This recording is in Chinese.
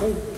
Oh.